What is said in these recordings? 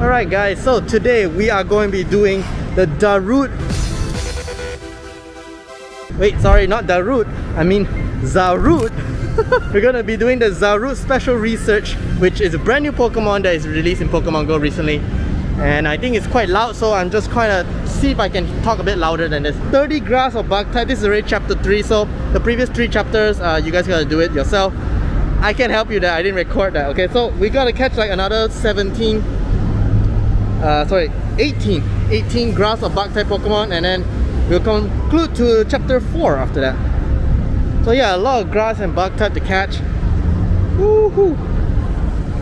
Alright guys, so today we are going to be doing the Darut. Wait, sorry, not Darut, I mean Zarude We're gonna be doing the Zarude Special Research which is a brand new Pokemon that is released in Pokemon Go recently. And I think it's quite loud so I'm just trying to see if I can talk a bit louder than this. 30 grass of bug type, this is already chapter 3 so the previous three chapters uh, you guys gotta do it yourself. I can't help you there, I didn't record that okay? So we gotta catch like another 17 uh, sorry 18 18 grass or bug type Pokemon and then we'll conclude to chapter 4 after that. So yeah a lot of grass and bug type to catch. Woohoo!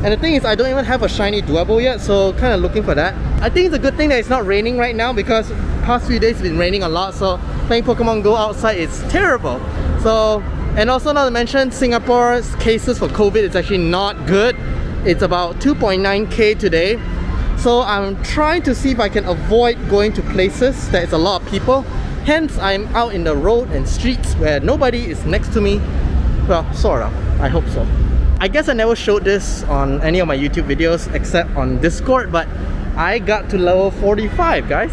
And the thing is I don't even have a shiny Dwebble yet so kind of looking for that. I think it's a good thing that it's not raining right now because past few days it's been raining a lot so playing Pokemon Go outside is terrible. So and also not to mention Singapore's cases for COVID is actually not good. It's about 2.9k today so I'm trying to see if I can avoid going to places that is a lot of people. Hence, I'm out in the road and streets where nobody is next to me. Well, sort of. I hope so. I guess I never showed this on any of my YouTube videos except on Discord, but I got to level 45, guys.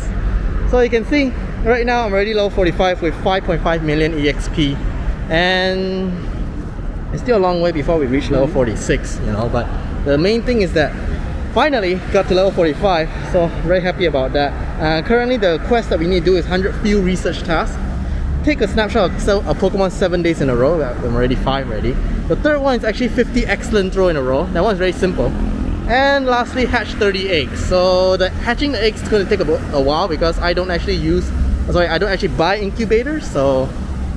So you can see, right now I'm already level 45 with 5.5 million EXP. And it's still a long way before we reach level mm-hmm. 46, you know, but the main thing is that finally got to level 45 so very happy about that. Uh, currently the quest that we need to do is 100 field research tasks take a snapshot of a uh, Pokemon 7 days in a row. Uh, I'm already 5 already. The third one is actually 50 excellent throw in a row. That one's very simple. And lastly hatch 30 eggs. So the hatching the eggs is going to take a, a while because I don't actually use uh, sorry I don't actually buy incubators. So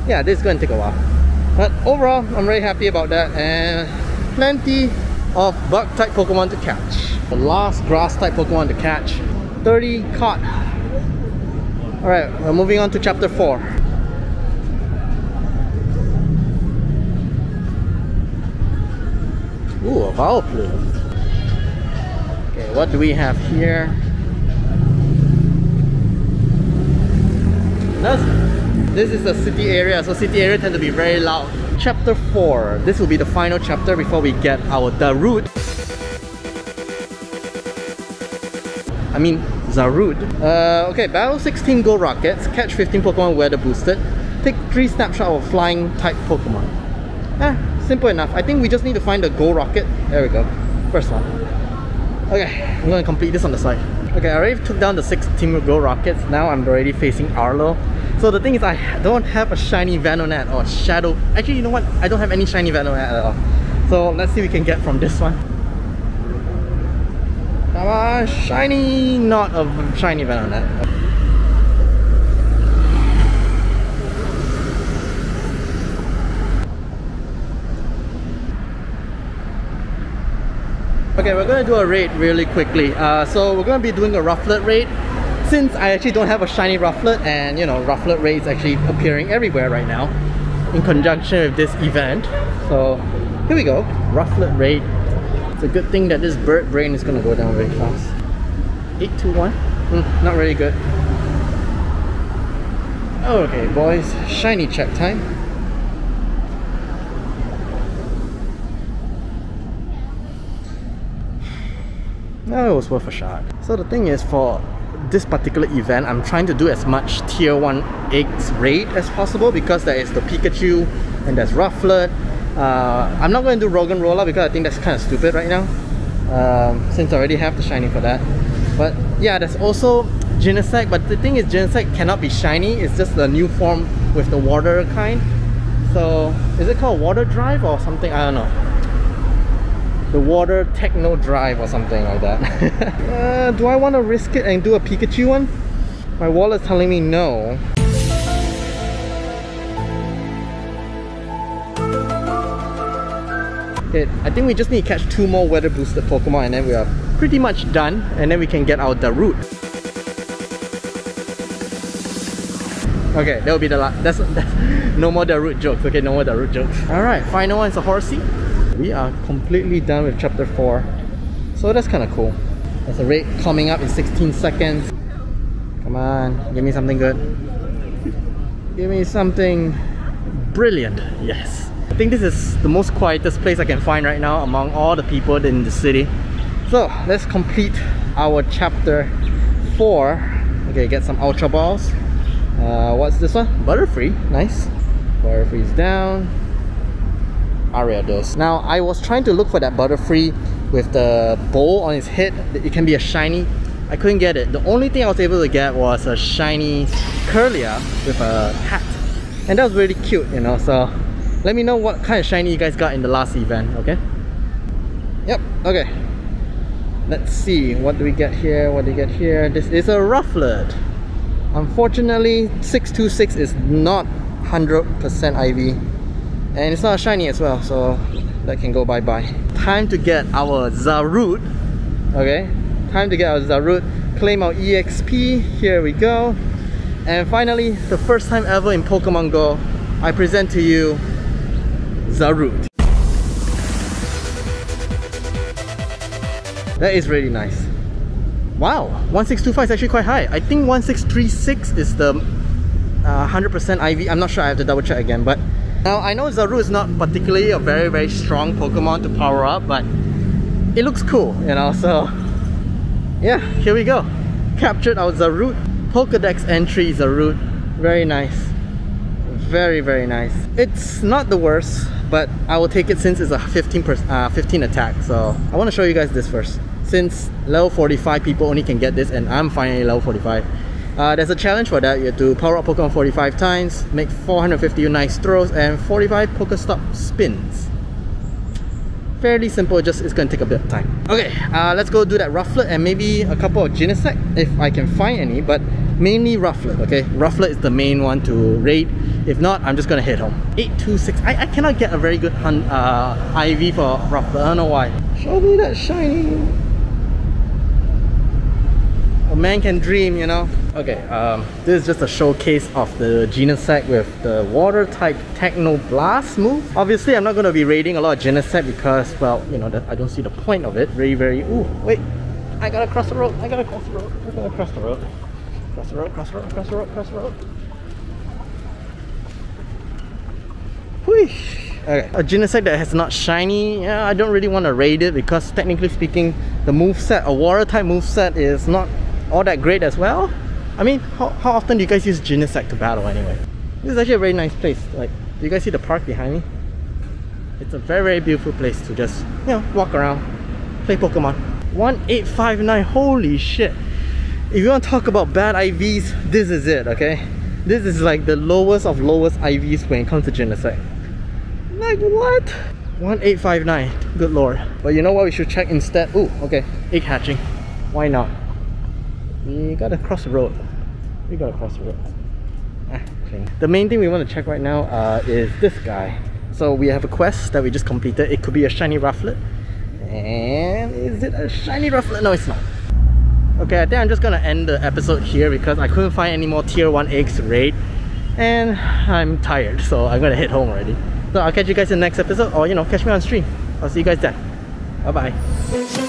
yeah this is going to take a while. But overall I'm very happy about that and plenty of bug type Pokemon to catch the last grass type Pokemon to catch. 30 caught. Alright we're moving on to chapter 4 Ooh, a Vileplume okay what do we have here? That's, this is a city area so city area tend to be very loud. Chapter 4 this will be the final chapter before we get our Darut I mean Zarude. Uh, okay, battle 16 Go Rockets, catch 15 Pokemon weather boosted, take 3 snapshots of flying type Pokemon. Eh, simple enough. I think we just need to find the Go Rocket. There we go. First one. Okay, I'm gonna complete this on the side. Okay, I already took down the 16 Go Rockets. Now I'm already facing Arlo. So the thing is I don't have a shiny Venonat or Shadow. Actually, you know what? I don't have any shiny Venonat at all. So let's see we can get from this one. Shiny, not a shiny Venonat. Okay, we're gonna do a raid really quickly. Uh, so we're gonna be doing a Rufflet raid. Since I actually don't have a shiny Rufflet and you know, Rufflet raid is actually appearing everywhere right now in conjunction with this event. So here we go, Rufflet raid it's a good thing that this bird brain is gonna go down very fast. 821? Mm, not really good. Okay, boys, shiny check time. No, it was worth a shot. So the thing is, for this particular event, I'm trying to do as much tier 1 eggs raid as possible because there is the Pikachu and there's Rufflet uh, I'm not going to do Roggenrola because I think that's kind of stupid right now. Um, since I already have the shiny for that. But yeah there's also Genesect but the thing is Genesect cannot be shiny. It's just the new form with the water kind. So is it called water drive or something? I don't know. The water techno drive or something like that. Uh, do I want to risk it and do a Pikachu one? My wallet's telling me no Okay, I think we just need to catch two more weather boosted Pokemon and then we are pretty much done and then we can get our Darut. Okay, that will be the last. That's, that's no more the Darut jokes. Okay, no more the Darut jokes. Alright, final one is a horsey. We are completely done with chapter 4. So that's kind of cool. There's a raid coming up in 16 seconds. Come on, give me something good. Give me something brilliant. Yes. I think this is the most quietest place I can find right now among all the people in the city. So let's complete our chapter 4. Okay, get some Ultra Balls. Uh, what's this one? Butterfree. Nice. Butterfree's down. Ariados. Now, I was trying to look for that Butterfree with the bowl on its head. It can be a shiny. I couldn't get it. The only thing I was able to get was a shiny Kirlia with a hat. And that was really cute, you know, so let me know what kind of shiny you guys got in the last event, okay? Yep, okay. Let's see, what do we get here? What do we get here? This is a Rufflet. Unfortunately, 626 is not 100% IV. And it's not shiny as well, so that can go bye-bye. Time to get our Zarude. Okay, time to get our Zarude. Claim our EXP. Here we go. And finally, the first time ever in Pokemon Go, I present to you Zarude. That is really nice. Wow, 1625 is actually quite high. I think 1636 is the 100% uh, IV. I'm not sure, I have to double check again. But now I know Zarude is not particularly a very, very strong Pokemon to power up, but it looks cool, you know, so yeah, here we go. Captured our Zarude. Pokedex entry Zarude. Very nice. Very, very nice. It's not the worst, but I will take it since it's a 15, uh, 15 attack. So I want to show you guys this first. Since level 45 people only can get this and I'm finally level 45 uh, there's a challenge for that. You have to power up Pokemon 45 times make 450 nice throws and 45 Pokestop spins. Fairly simple just it's gonna take a bit of time. Okay uh, let's go do that Rufflet and maybe a couple of Genesect if I can find any but mainly Rufflet okay? Rufflet is the main one to raid if not I'm just gonna head home 826 I, I cannot get a very good hunt, uh, IV for Rufflet I don't know why show me that shiny a man can dream, you know? Okay, um, this is just a showcase of the Genesect with the water type Techno Blast move. Obviously, I'm not going to be raiding a lot of Genesect because, well, you know, that I don't see the point of it. Very, very... Ooh, wait. I gotta cross the road. I gotta cross the road. I gotta cross the road. Cross the road, cross the road, cross the road, cross the road. Okay. A Genesect that has not shiny, I don't really want to raid it because technically speaking, the move set, a water type move set is not all that great as well. I mean, how, how often do you guys use Genesect to battle anyway? This is actually a very nice place. Like, do you guys see the park behind me? It's a very, very beautiful place to just, you know, walk around, play Pokemon. 1859, holy shit. If you want to talk about bad IVs, this is it, okay? This is like the lowest of lowest IVs when it comes to Genesect. Like what? 1859, good lord. But you know what we should check instead? Oh, okay, egg hatching. Why not? we gotta cross the road we gotta cross the road ah, the main thing we want to check right now uh, is this guy so we have a quest that we just completed it could be a shiny rufflet and is it a shiny rufflet no it's not okay I think I'm just gonna end the episode here because I couldn't find any more tier 1 eggs to raid and I'm tired so I'm gonna head home already. So I'll catch you guys in the next episode or you know catch me on stream. I'll see you guys then. Bye bye